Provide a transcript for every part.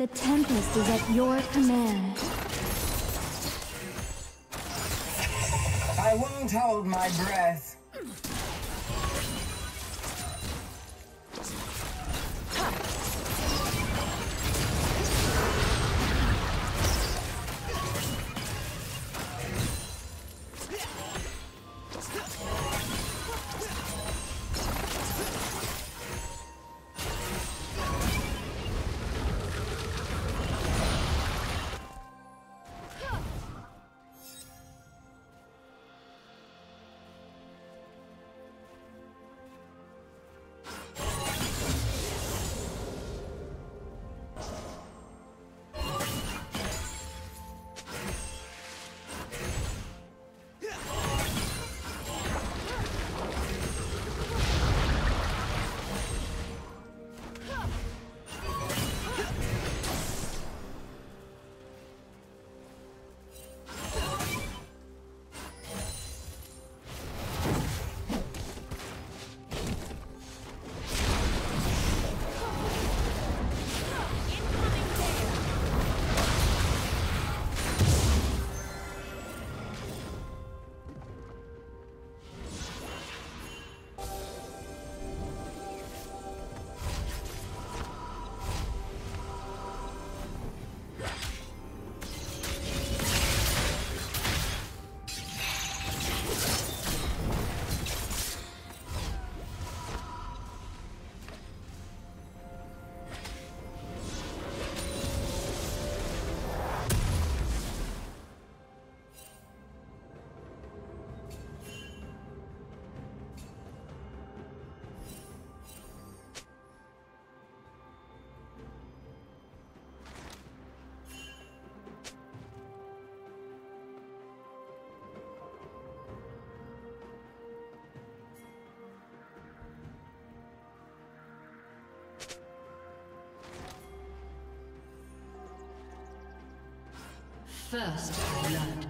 The Tempest is at your command. I won't hold my breath. First blood.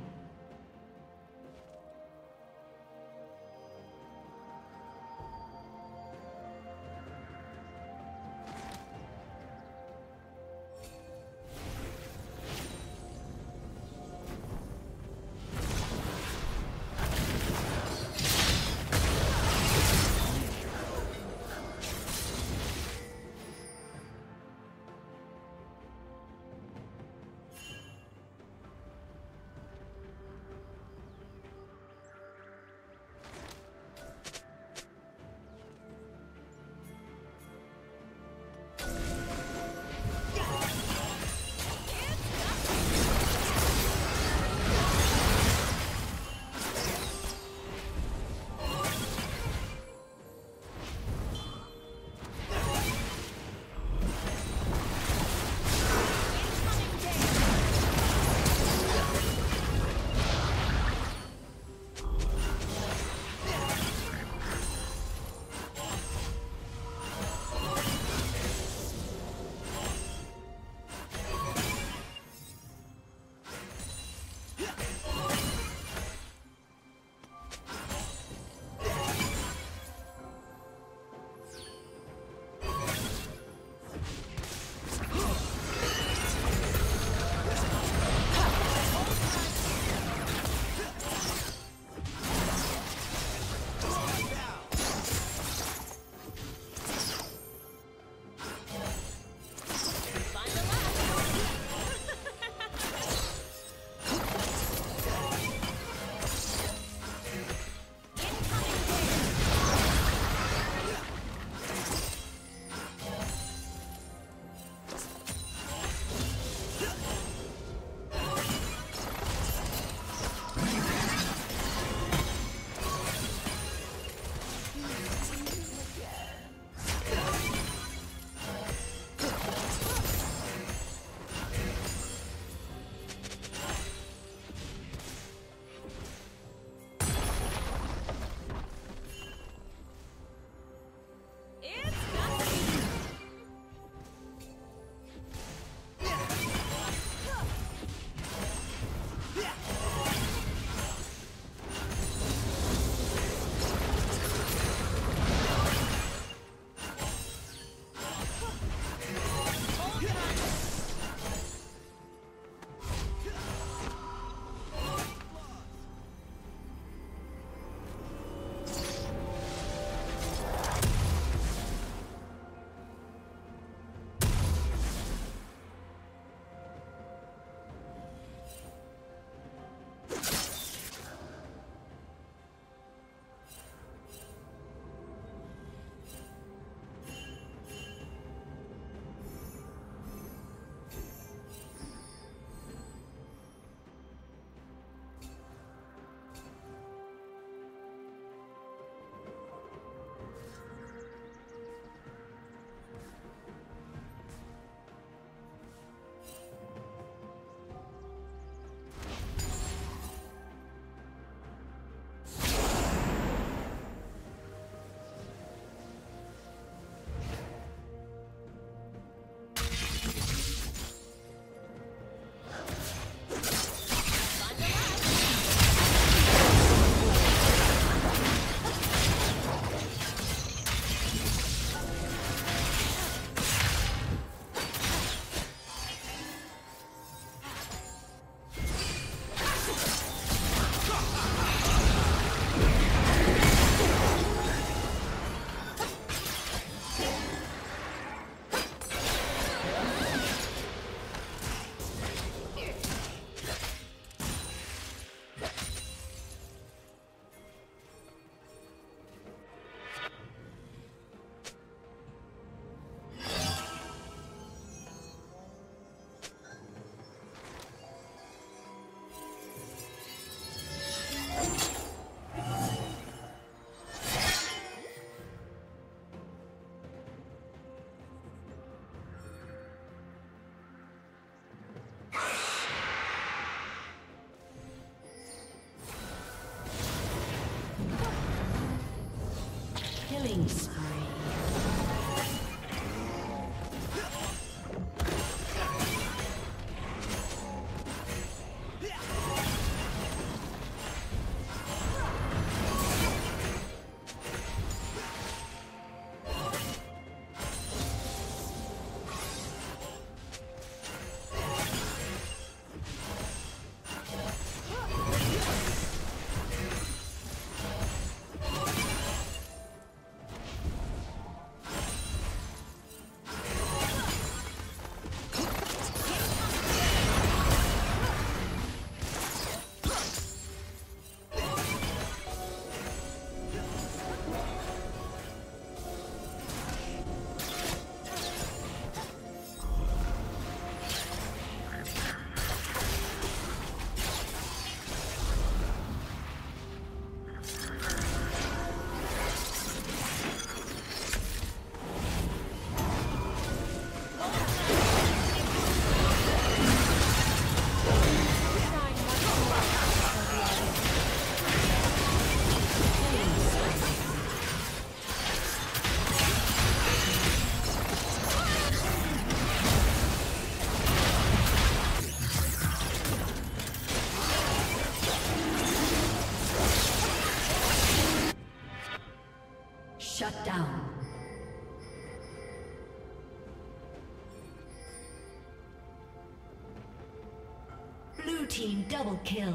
Double kill.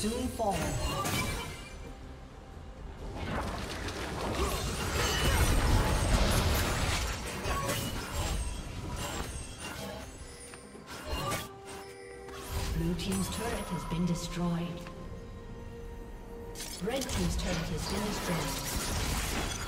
Soon fall. Blue Team's turret has been destroyed. Red Team's turret has been destroyed.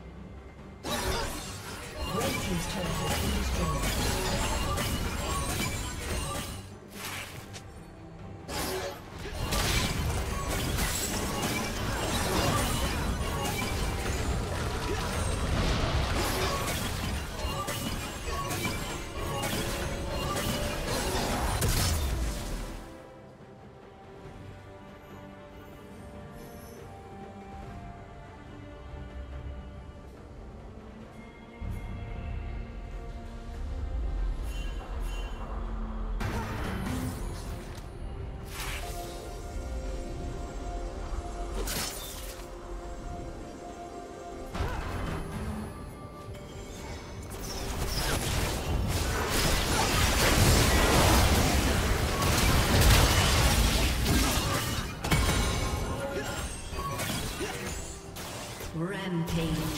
Rampage.